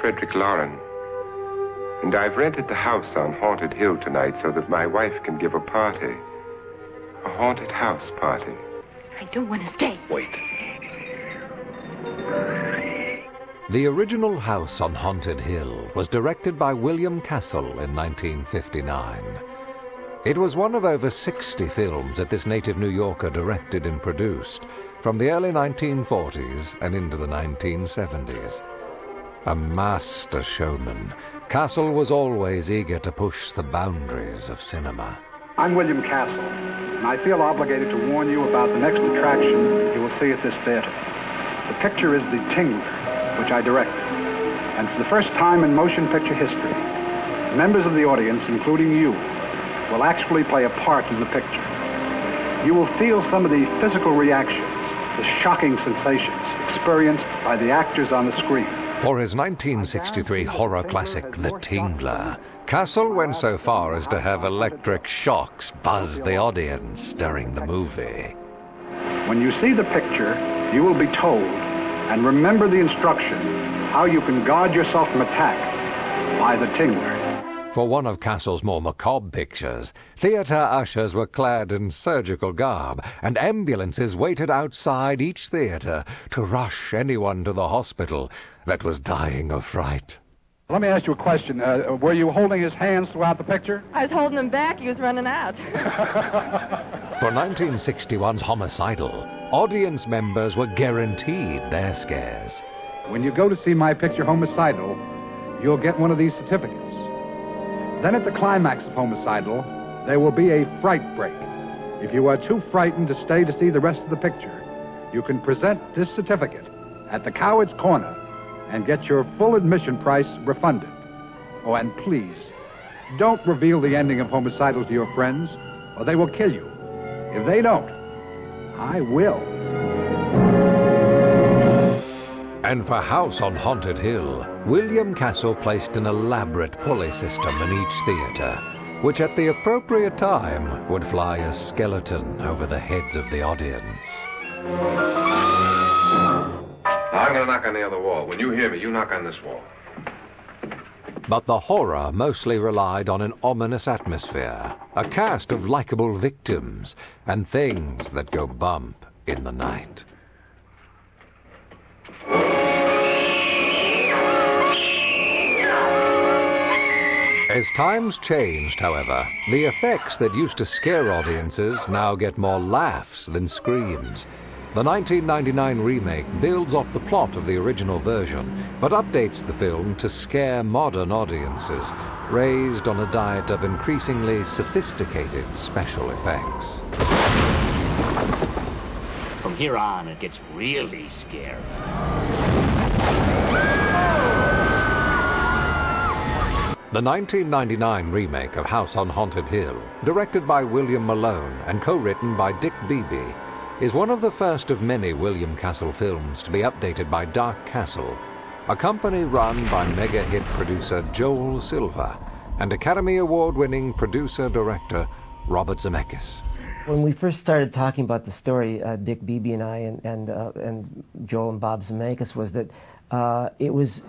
Frederick Loren. And I've rented the house on Haunted Hill tonight so that my wife can give a party. A haunted house party. I don't want to stay. Wait. The original house on Haunted Hill was directed by William Castle in 1959. It was one of over 60 films that this native New Yorker directed and produced from the early 1940s and into the 1970s. A master showman, Castle was always eager to push the boundaries of cinema. I'm William Castle, and I feel obligated to warn you about the next attraction you will see at this theater. The picture is The Tingler, which I directed. And for the first time in motion picture history, members of the audience, including you, will actually play a part in the picture. You will feel some of the physical reactions, the shocking sensations experienced by the actors on the screen. For his 1963 horror classic, The Tingler, Castle went so far as to have electric shocks buzz the audience during the movie. When you see the picture, you will be told, and remember the instruction, how you can guard yourself from attack by the Tingler. For one of Castle's more macabre pictures, theatre ushers were clad in surgical garb, and ambulances waited outside each theatre to rush anyone to the hospital that was dying of fright. Let me ask you a question. Uh, were you holding his hands throughout the picture? I was holding him back. He was running out. For 1961's Homicidal, audience members were guaranteed their scares. When you go to see my picture, Homicidal, you'll get one of these certificates. Then at the climax of Homicidal, there will be a fright break. If you are too frightened to stay to see the rest of the picture, you can present this certificate at the Coward's Corner and get your full admission price refunded. Oh, and please, don't reveal the ending of Homicidal to your friends, or they will kill you. If they don't, I will. And for House on Haunted Hill, William Castle placed an elaborate pulley system in each theatre, which at the appropriate time would fly a skeleton over the heads of the audience. I'm gonna knock on the other wall. When you hear me, you knock on this wall. But the horror mostly relied on an ominous atmosphere, a cast of likable victims, and things that go bump in the night. As times changed, however, the effects that used to scare audiences now get more laughs than screams. The 1999 remake builds off the plot of the original version, but updates the film to scare modern audiences, raised on a diet of increasingly sophisticated special effects. From here on, it gets really scary. The 1999 remake of House on Haunted Hill, directed by William Malone and co-written by Dick Beebe, is one of the first of many William Castle films to be updated by Dark Castle, a company run by mega-hit producer Joel Silver and Academy Award-winning producer-director Robert Zemeckis. When we first started talking about the story, uh, Dick Beebe and I and and, uh, and Joel and Bob Zemeckis was that uh, it was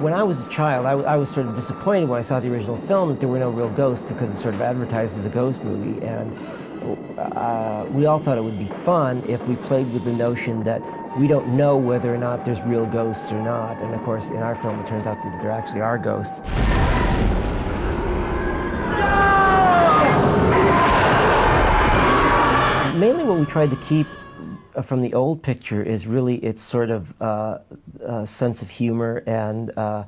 when I was a child, I, I, was sort of disappointed when I saw the original film that there were no real ghosts because it's sort of advertised as a ghost movie. And uh, we all thought it would be fun if we played with the notion that we don't know whether or not there's real ghosts or not. And of course, in our film, it turns out that there actually are ghosts. Mainly what we tried to keep from the old picture is really its sort of uh, uh, sense of humor and uh,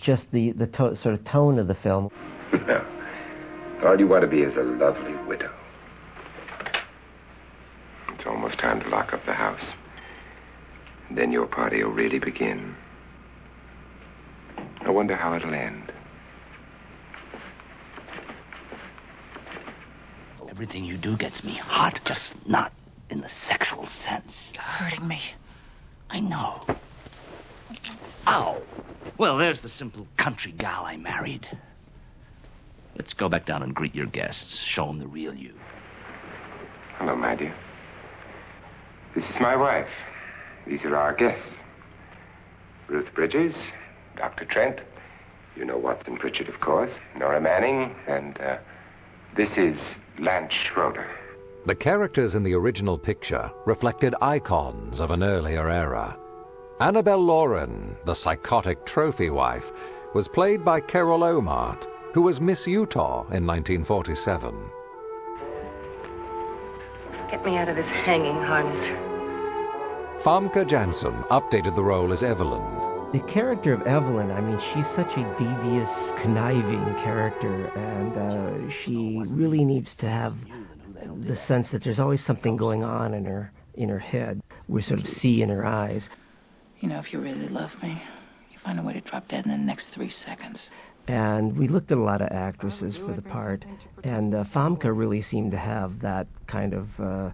just the, the to- sort of tone of the film. All you want to be is a lovely widow. It's almost time to lock up the house. And then your party will really begin. I wonder how it'll end. Everything you do gets me hot, just not in the sexual sense. You're hurting me. I know. Ow. Well, there's the simple country gal I married. Let's go back down and greet your guests. Show them the real you. Hello, my dear. This is my wife. These are our guests. Ruth Bridges, Dr. Trent. You know Watson Pritchard, of course. Nora Manning, and uh, this is Lance Schroeder. The characters in the original picture reflected icons of an earlier era. Annabelle Loren, the psychotic trophy wife, was played by Carol Ohmart, who was Miss Utah in 1947. Get me out of this hanging harness. Famke Janssen updated the role as Evelyn. The character of Evelyn, I mean, she's such a devious, conniving character, and uh, she really needs to have the sense that there's always something going on in her in her head. We sort of see in her eyes. You know, if you really love me, you find a way to drop dead in the next three seconds. And we looked at a lot of actresses for the part, and uh, Famke really seemed to have that kind of uh,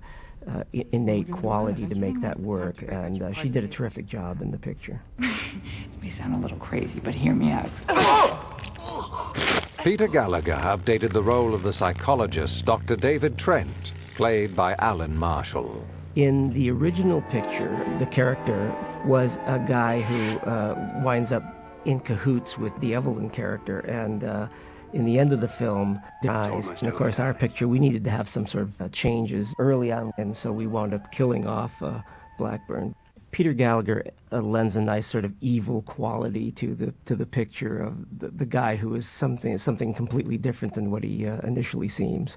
uh, innate quality to make that work, and uh, she did a terrific job in the picture. This may sound a little crazy, but hear me out. Peter Gallagher updated the role of the psychologist Dr. David Trent, played by Alan Marshal. In the original picture, the character was a guy who uh, winds up in cahoots with the Evelyn character, and uh, in the end of the film, dies. And of course, our picture, we needed to have some sort of uh, changes early on, and so we wound up killing off uh, Blackburn. Peter Gallagher uh, lends a nice sort of evil quality to the to the picture of the, the guy who is something something completely different than what he uh, initially seems.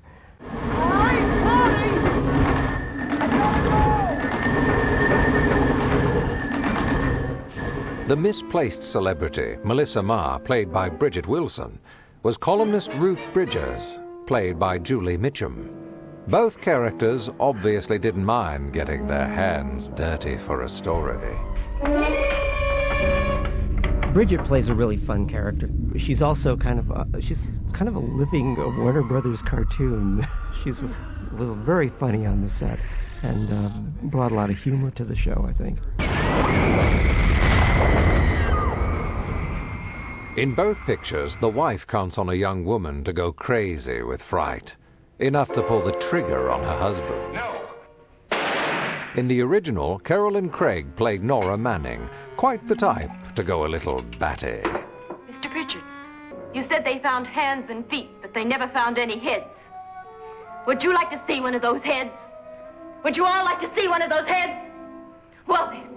The misplaced celebrity, Melissa Marr, played by Bridgette Wilson, was columnist Ruth Bridges, played by Julie Mitchum. Both characters obviously didn't mind getting their hands dirty for a story. Bridgette plays a really fun character. She's also kind of a, she's kind of a living Warner Brothers cartoon. She's was very funny on the set and uh, brought a lot of humor to the show, I think. In both pictures, the wife counts on a young woman to go crazy with fright, enough to pull the trigger on her husband. No! In the original, Carolyn Craig played Nora Manning, quite the type to go a little batty. Mr. Pritchard, you said they found hands and feet, but they never found any heads. Would you like to see one of those heads? Would you all like to see one of those heads? Well then,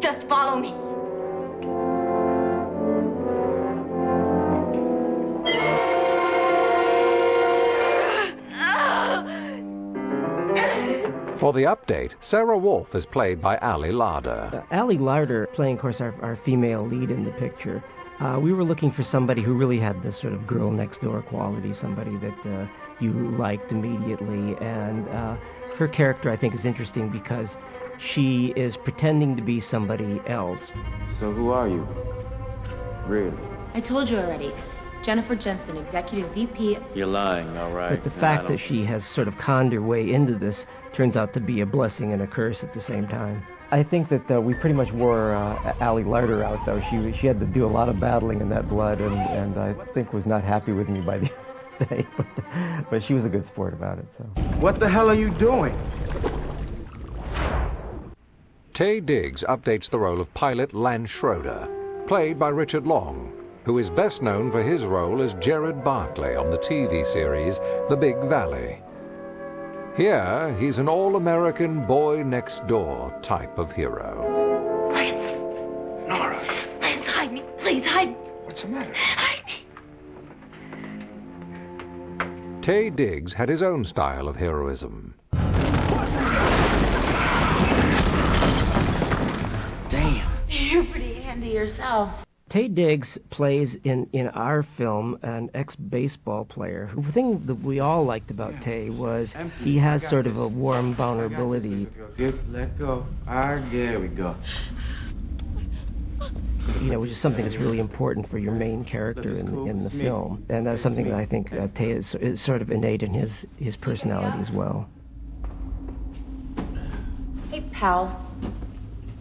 just follow me. For the update, Sara Wolfe is played by Ali Larter. Uh, Ali Larter, playing, of course, our, our female lead in the picture, uh, we were looking for somebody who really had this sort of girl next door quality, somebody that uh, you liked immediately. And uh, her character, I think, is interesting because she is pretending to be somebody else. So who are you? Really? I told you already. Jennifer Jensen, Executive VP. You're lying, all right. But the And fact that she has sort of conned her way into this turns out to be a blessing and a curse at the same time. I think that uh, we pretty much wore uh, Ali Larter out, though. She she had to do a lot of battling in that blood, and, and I think was not happy with me by the end of the day. But, but she was a good sport about it. So. What the hell are you doing? Taye Diggs updates the role of pilot Lance Schroeder, played by Richard Long, who is best known for his role as Jarrod Barkley on the TV series The Big Valley. Here, he's an all-American boy next door type of hero. Nora! Please hide me. Please hide me. What's the matter? Hide me. Taye Diggs had his own style of heroism. Damn. You're pretty handy yourself. Taye Diggs plays in, in our film an ex-baseball player. The thing that we all liked about Taye was he has sort of a warm vulnerability. Good, let go. All right, there we go. you know, which is something that's really important for your main character in, in the film. And that's something that I think uh, Taye is, is sort of innate in his, his personality as well. Hey, pal.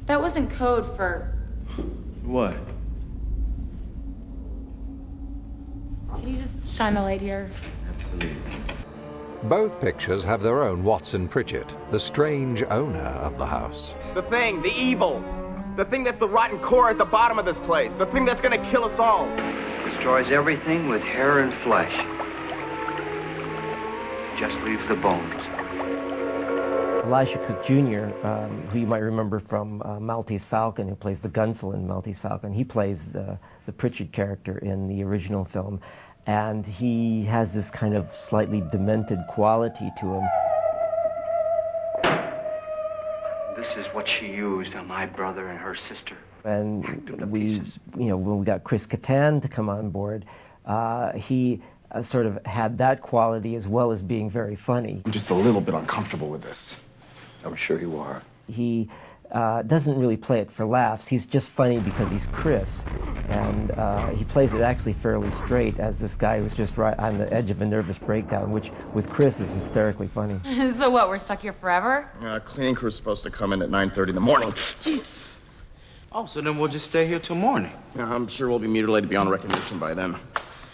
That wasn't code for. What? Can you just shine a light here? Absolutely. Both pictures have their own Watson Pritchard, the strange owner of the house. The thing, the evil. The thing that's the rotten core at the bottom of this place. The thing that's gonna kill us all. Destroys everything with hair and flesh. Just leaves the bones. Elisha Cook Jr., um, who you might remember from uh, Maltese Falcon, who plays the Gunsel in Maltese Falcon, he plays the, the Pritchard character in the original film. And he has this kind of slightly demented quality to him. This is what she used on my brother and her sister. And we, you know, when we got Chris Kattan to come on board, uh, he uh, sort of had that quality as well as being very funny. I'm just a little bit uncomfortable with this. I'm sure you are. He uh, doesn't really play it for laughs. He's just funny because he's Chris. And uh, he plays it actually fairly straight as this guy who's just right on the edge of a nervous breakdown, which with Chris is hysterically funny. so what, we're stuck here forever? Uh, cleaning crew's supposed to come in at 9.30 in the morning. Jeez. Oh, so then we'll just stay here till morning. Yeah, I'm sure we'll be mutilated beyond recognition by then.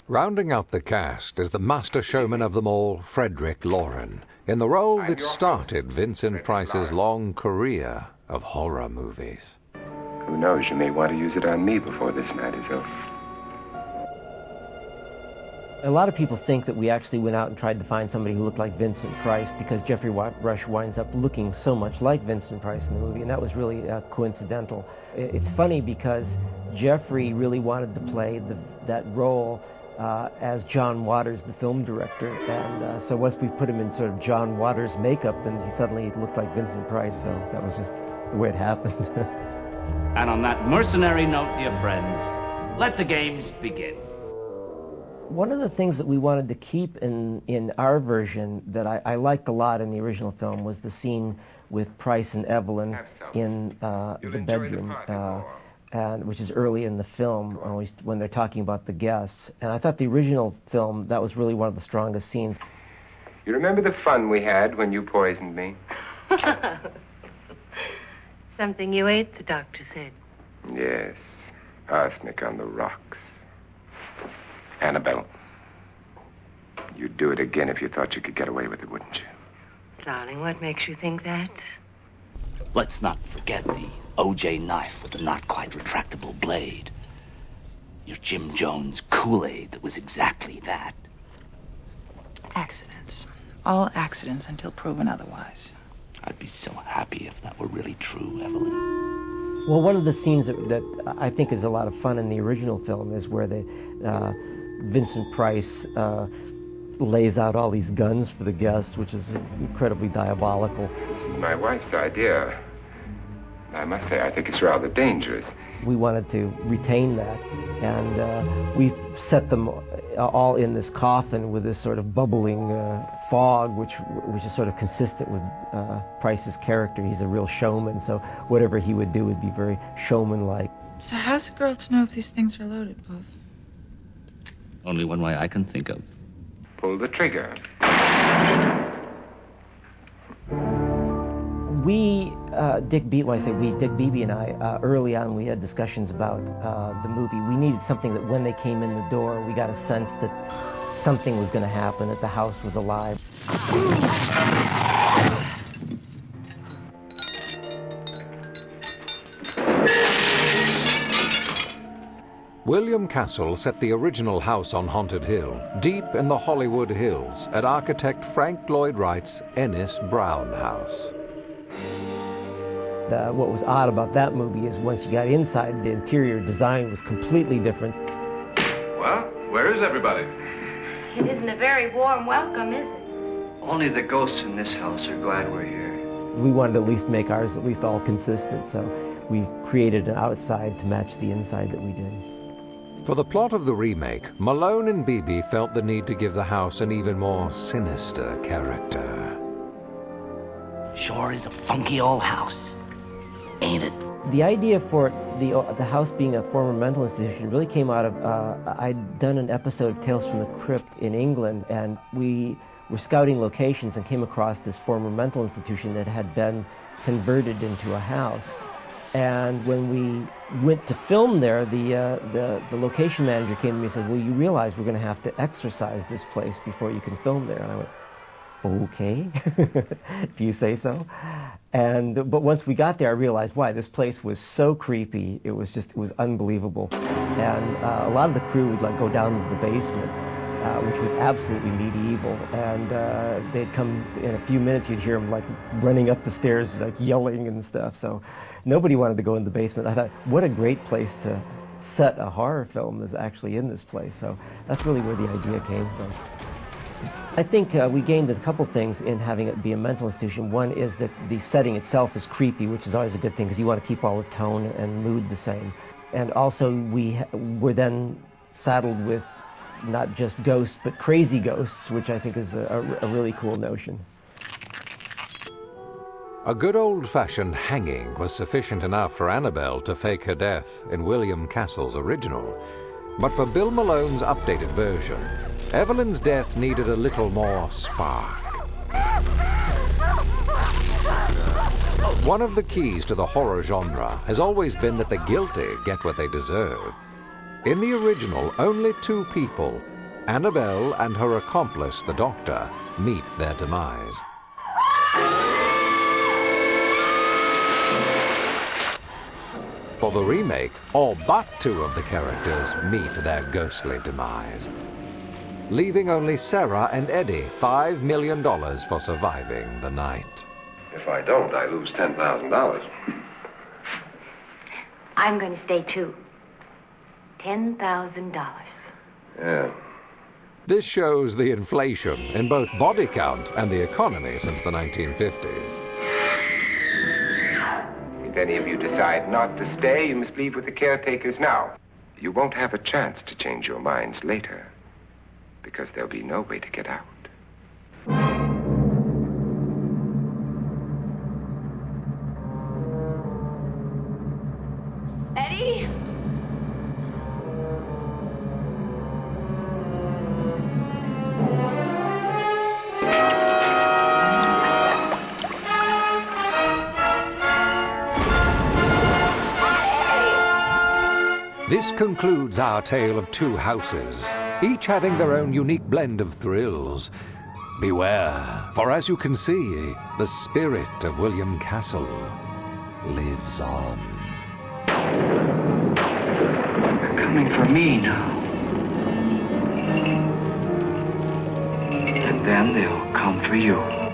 Rounding out the cast is the master showman of them all, Frederick Loren, in the role that started Vincent Price's long career of horror movies. Who knows, you may want to use it on me before this night is over. A lot of people think that we actually went out and tried to find somebody who looked like Vincent Price because Geoffrey Rush winds up looking so much like Vincent Price in the movie, and that was really uh, coincidental. It's funny because Geoffrey really wanted to play the, that role uh, as John Waters, the film director. And uh, so once we put him in sort of John Waters makeup, and he suddenly looked like Vincent Price. So that was just the way it happened. and on that mercenary note, dear friends, let the games begin. One of the things that we wanted to keep in, in our version that I, I liked a lot in the original film was the scene with Price and Evelyn in uh, the bedroom. Uh, and which is early in the film when they're talking about the guests. And I thought the original film that was really one of the strongest scenes. You remember the fun we had when you poisoned me? Something you ate, the doctor said. Yes, arsenic on the rocks. Annabelle, you'd do it again if you thought you could get away with it, wouldn't you? Darling, what makes you think that? Let's not forget the OJ knife with the not quite retractable blade. Your Jim Jones Kool-Aid that was exactly that. Accidents. All accidents until proven otherwise. I'd be so happy if that were really true, Evelyn. Well, one of the scenes that, that I think is a lot of fun in the original film is where the uh, Vincent Price uh, lays out all these guns for the guests, which is incredibly diabolical. This is my wife's idea. I must say, I think it's rather dangerous. We wanted to retain that, and uh, we set them all in this coffin with this sort of bubbling uh, fog, which which is sort of consistent with uh, Price's character. He's a real showman, so whatever he would do would be very showman-like. So how's a girl to know if these things are loaded, Buff? Only one way I can think of. Pull the trigger. We uh, Dick Beebe, when I say we, Dick Beebe and I, uh, early on we had discussions about uh, the movie. We needed something that when they came in the door, we got a sense that something was going to happen, that the house was alive. William Castle set the original house on Haunted Hill deep in the Hollywood Hills at architect Frank Lloyd Wright's Ennis Brown House. Uh, what was odd about that movie is once you got inside, the interior design was completely different. Well, where is everybody? It isn't a very warm welcome, is it? Only the ghosts in this house are glad we're here. We wanted to at least make ours at least all consistent, so we created an outside to match the inside that we did. For the plot of the remake, Malone and Beebe felt the need to give the house an even more sinister character. Sure is a funky old house ain't it? The idea for the uh, the house being a former mental institution really came out of uh, I'd done an episode of Tales from the Crypt in England, and we were scouting locations and came across this former mental institution that had been converted into a house. And when we went to film there, the, uh, the, the location manager came to me and said, well, you realize we're going to have to exorcise this place before you can film there. And I went, okay, if you say so. And but once we got there, I realized why this place was so creepy. It was just it was unbelievable. And uh, a lot of the crew would like go down to the basement, uh, which was absolutely medieval. And uh, they'd come in a few minutes. You'd hear them like running up the stairs, like yelling and stuff. So nobody wanted to go in the basement. I thought, what a great place to set a horror film is actually in this place. So that's really where the idea came from. I think uh, we gained a couple things in having it be a mental institution. One is that the setting itself is creepy, which is always a good thing because you want to keep all the tone and mood the same. And also, we were then saddled with not just ghosts, but crazy ghosts, which I think is a, a, a really cool notion. A good old-fashioned hanging was sufficient enough for Annabelle to fake her death in William Castle's original. But for Bill Malone's updated version, Evelyn's death needed a little more spark. One of the keys to the horror genre has always been that the guilty get what they deserve. In the original, only two people, Annabelle and her accomplice, the Doctor, meet their demise. For the remake, all but two of the characters meet their ghostly demise, leaving only Sarah and Eddie $5 million for surviving the night. If I don't, I lose $10,000. I'm going to stay too. $10,000. Yeah. This shows the inflation in both body count and the economy since the 1950s. If any of you decide not to stay, you must leave with the caretakers now. You won't have a chance to change your minds later, because there'll be no way to get out. Concludes our tale of two houses, each having their own unique blend of thrills. Beware, for as you can see, the spirit of William Castle lives on. They're coming for me now. And then they'll come for you.